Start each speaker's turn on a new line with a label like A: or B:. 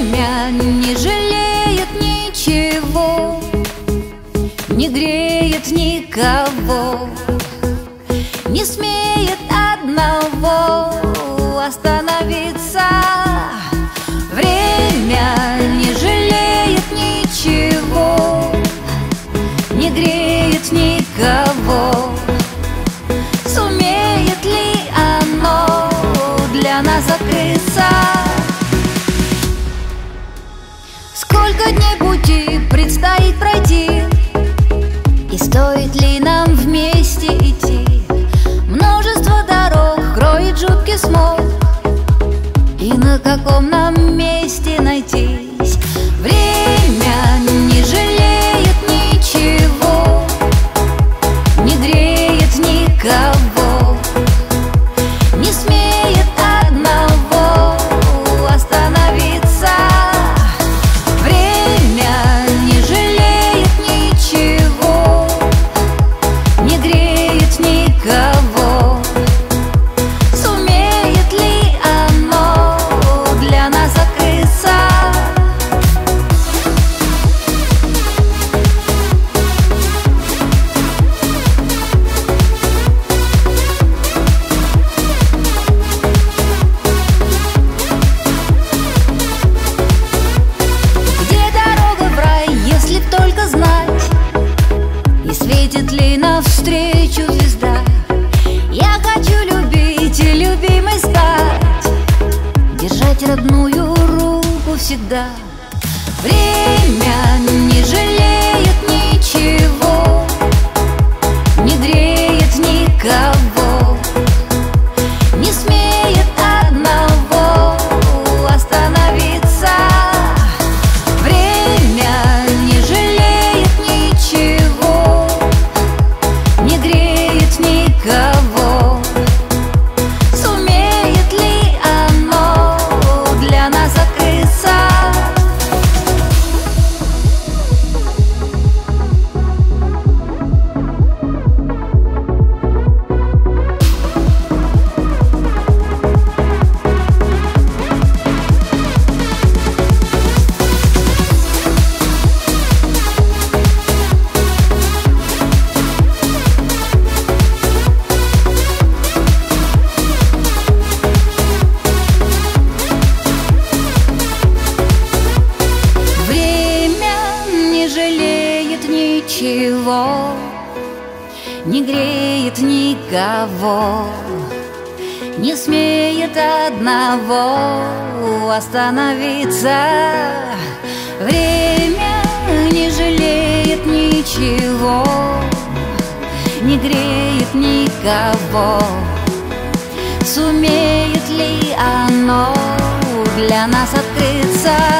A: Время не жалеет ничего Не греет никого Не смеет Сколько дней пути предстоит пройти. И стоит ли нам вместе идти? Множество дорог кроет жуткий смог. И на каком навстречу звезда. Я хочу любить и любимой стать Держать родную руку всегда. Время не жалеет ничего Не греет никого жалеет ничего, не греет никого, не смеет одного остановиться. Время не жалеет ничего, не греет никого. Сумеет ли оно для нас открыться?